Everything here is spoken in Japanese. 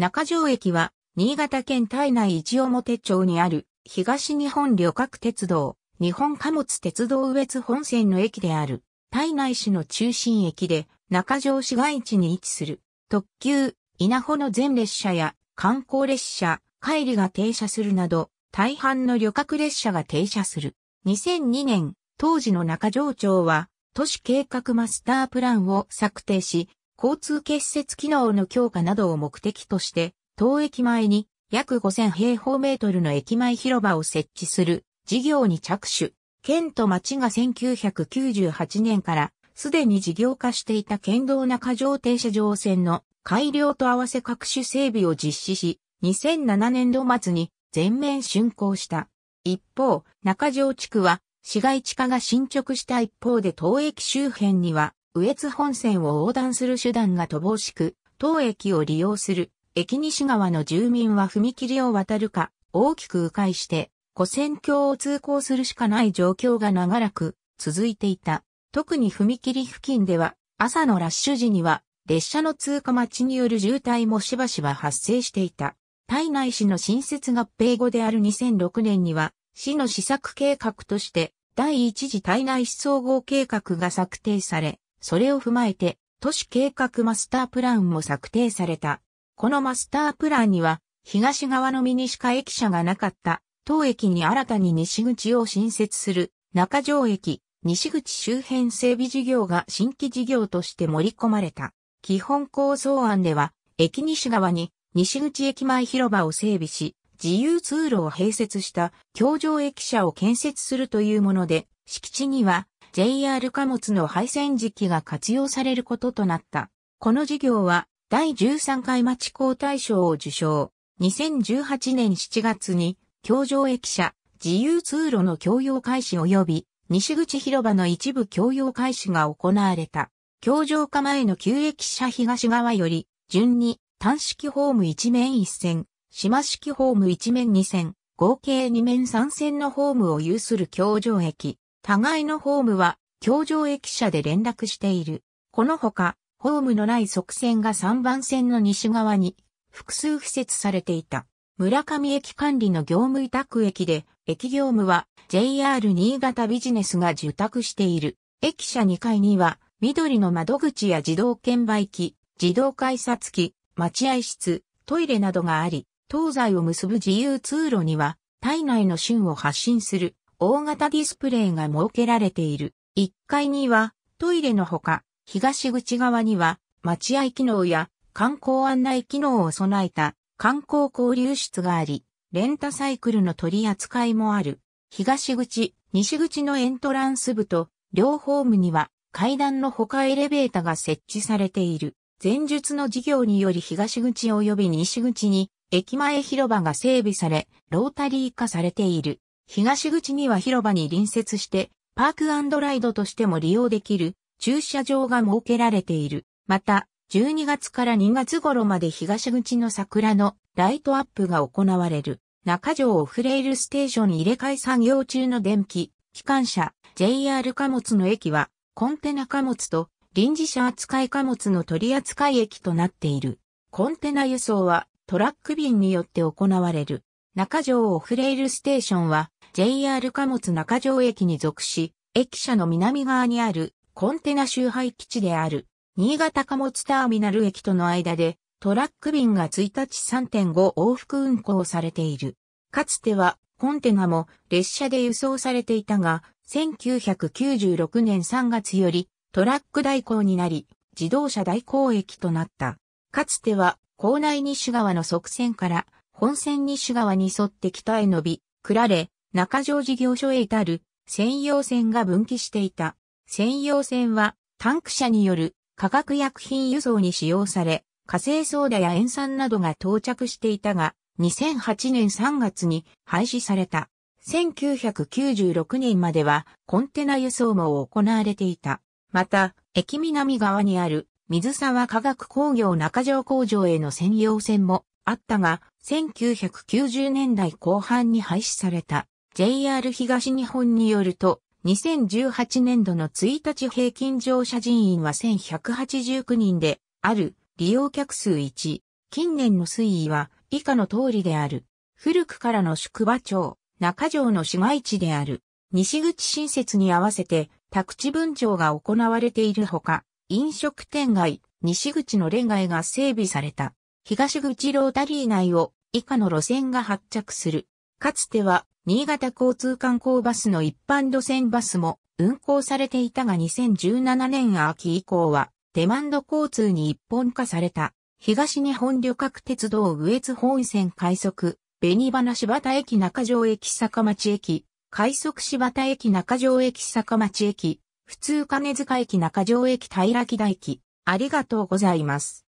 中条駅は、新潟県体内一表町にある、東日本旅客鉄道、日本貨物鉄道羽越本線の駅である。体内市の中心駅で、中条市街地に位置する。特急、稲穂の全列車や観光列車、帰りが停車するなど、大半の旅客列車が停車する。2002年、当時の中条町は、都市計画マスタープランを策定し、交通結節機能の強化などを目的として、当駅前に約5000平方メートルの駅前広場を設置する事業に着手。県と町が1998年からすでに事業化していた県道中条停車場線の改良と合わせ各種整備を実施し、2007年度末に全面竣工した。一方、中条地区は市街地化が進捗した一方で当駅周辺には羽越本線を横断する手段が乏しく、当駅を利用する駅西側の住民は踏切を渡るか大きく迂回して古線橋を通行するしかない状況が長らく続いていた。特に踏切付近では朝のラッシュ時には列車の通過待ちによる渋滞もしばしば発生していた。体内市の新設合併後である2006年には市の施策計画として第一次体内市総合計画が策定され、それを踏まえて、都市計画マスタープランも策定された。このマスタープランには、東側のミニシカ駅舎がなかった、当駅に新たに西口を新設する、中条駅、西口周辺整備事業が新規事業として盛り込まれた。基本構想案では、駅西側に西口駅前広場を整備し、自由通路を併設した橋上駅舎を建設するというもので、敷地には JR 貨物の配線時期が活用されることとなった。この事業は第13回町高大賞を受賞。2018年7月に橋上駅舎自由通路の共用開始及び西口広場の一部共用開始が行われた。橋上化前の旧駅舎東側より順に単式ホーム一面一線、島式ホーム一面二線、合計二面三線のホームを有する橋上駅。互いのホームは、橋上駅舎で連絡している。このほか、ホームのない側線が3番線の西側に複数付設されていた。村上駅管理の業務委託駅で、駅業務は JR 新潟ビジネスが受託している。駅舎2階には、緑の窓口や自動券売機、自動改札機、待合室、トイレなどがあり、東西を結ぶ自由通路には、体内の旬を発信する大型ディスプレイが設けられている。1階にはトイレのほか、東口側には待合機能や観光案内機能を備えた観光交流室があり、レンタサイクルの取り扱いもある。東口、西口のエントランス部と両ホームには階段の他エレベーターが設置されている。前述の事業により東口及び西口に駅前広場が整備され、ロータリー化されている。東口には広場に隣接して、パークライドとしても利用できる駐車場が設けられている。また、12月から2月頃まで東口の桜のライトアップが行われる。中条オフレールステーション入れ替え作業中の電気、機関車、JR 貨物の駅は、コンテナ貨物と臨時車扱い貨物の取扱い駅となっている。コンテナ輸送はトラック便によって行われる。中条オフレールステーションは JR 貨物中条駅に属し、駅舎の南側にあるコンテナ集配基地である、新潟貨物ターミナル駅との間で、トラック便が1日3.5往復運行されている。かつては、コンテナも列車で輸送されていたが、1996年3月よりトラック代行になり、自動車代行駅となった。かつては、校内西側の側線から本線西側に沿って北へ伸び、クラレ、中条事業所へ至る専用線が分岐していた。専用線はタンク車による化学薬品輸送に使用され、火星ソーダや塩酸などが到着していたが、2008年3月に廃止された。1996年まではコンテナ輸送も行われていた。また、駅南側にある水沢化学工業中条工場への専用線もあったが、1990年代後半に廃止された。JR 東日本によると、2018年度の1日平均乗車人員は1189人で、ある利用客数1、近年の推移は以下の通りである。古くからの宿場町、中条の市街地である。西口新設に合わせて宅地分譲が行われているほか、飲食店街、西口の連街が整備された。東口ロータリー内を以下の路線が発着する。かつては、新潟交通観光バスの一般路線バスも運行されていたが2017年秋以降は、デマンド交通に一本化された。東日本旅客鉄道羽越本線快速、紅花柴田駅中条駅坂町駅、快速柴田駅中条駅坂町駅、普通金塚駅中条駅平木田駅。ありがとうございます。